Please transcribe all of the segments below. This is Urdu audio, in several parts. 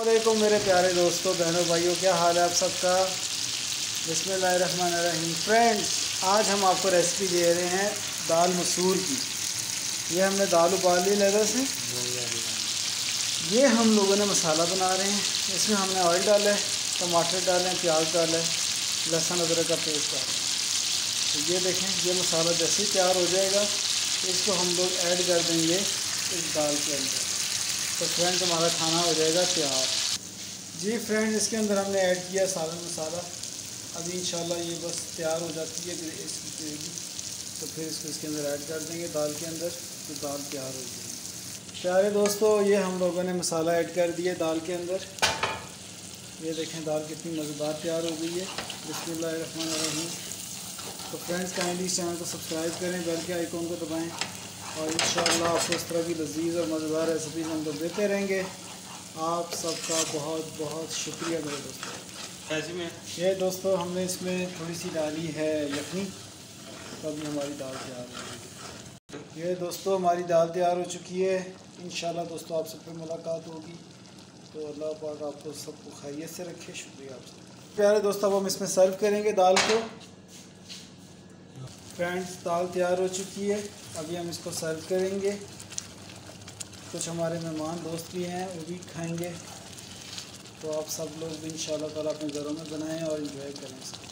علیکم میرے پیارے دوستوں بہنوں، بھائیوں، کیا حال ہے آپ سب کا؟ بسم اللہ الرحمن الرحیم۔ فرینڈس آج ہم آپ کو ریسپی دے رہے ہیں دال مسور کی۔ یہ ہم نے دال ابال لی لیدر سے۔ یہ ہم لوگوں نے مسالہ بنا رہے ہیں۔ اس میں ہم نے آئل ڈالا ہے، ٹماٹر ڈالے ہیں، پیاز ڈالے ہیں، لہسن ادرک کا پیسٹ ڈالیں تو یہ دیکھیں، یہ مسالہ جیسے ہی تیار ہو جائے گا، اس کو ہم لوگ ایڈ کر دیں گے اس دال کے اندر۔ تو فرینڈ ہمارا کھانا ہو جائے گا تیار جی فرینڈ اس کے اندر ہم نے ایڈ کیا سالن مسالہ۔ ابھی انشاءاللہ یہ بس تیار ہو جاتی ہے اس کی تو پھر اس کو اس کے اندر ایڈ کر دیں گے دال کے اندر، تو دال تیار ہو جائے گی۔ پیارے دوستو، یہ ہم لوگوں نے مسالہ ایڈ کر دیے دال کے اندر۔ یہ دیکھیں دال کتنی مزیدار تیار ہو گئی ہے۔ بسم اللہ الرحمن الرحیم۔ تو فرینڈس کائنڈلی اس چینل کو سبسکرائب کریں بیل کے آئیکن کو دبائیں۔ اور انشاءاللہ آپ کو اس طرح کی لذیذ اور مزیدار ریسیپیز ہم کو دیتے رہیں گے۔ آپ سب کا بہت بہت شکریہ میرے دوستوں یہ دوستو ہم نے اس میں تھوڑی سی ڈالی ہے یخنی۔ تبھی ہماری دال تیار ہو گئی۔ یہ دوستو ہماری دال تیار ہو چکی ہے۔ انشاءاللہ دوستو آپ سب پہ ملاقات ہوگی۔ تو اللہ پاک آپ کو سب کو خیریت سے رکھے۔ شکریہ آپ سے پیارے دوستو اب ہم اس میں سرو کریں گے دال کو۔ فرینڈس دال تیار ہو چکی ہے۔ ابھی ہم اس کو سرو کریں گے۔ کچھ ہمارے مہمان دوست بھی ہیں، وہ بھی کھائیں گے۔ تو آپ سب لوگ بھی انشاءاللہ تعالیٰ اپنے گھروں میں بنائیں اور انجوائے کریں اس کو۔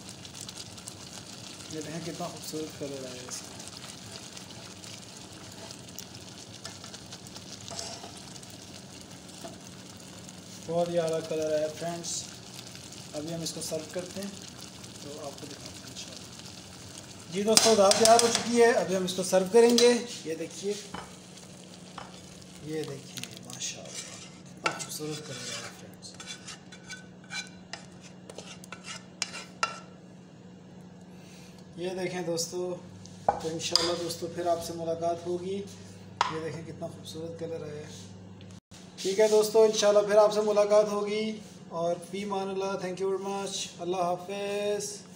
یہ دیکھیں کتنا خوبصورت کلر آیا اس کا بہت ہی اعلیٰ کلر آیا فرینڈس ابھی ہم اس کو سرو کرتے ہیں۔ تو آپ کو دکھاتے ہیں۔ جی دوستو دال تیار ہو چکی ہے۔ ابھی ہم اس کو سرو کریں گے۔ یہ دیکھیے۔ یہ دیکھیے ماشاء اللہ خوبصورت کر رہا ہے فرینڈس یہ دیکھیں دوستو، تو انشاءاللہ دوستو پھر آپ سے ملاقات ہوگی۔ یہ دیکھیں کتنا خوبصورت کلر ہے۔ ٹھیک ہے دوستو، انشاءاللہ پھر آپ سے ملاقات ہوگی۔ اور فی مان اللہ تھینک یو ویری مچ اللہ حافظ۔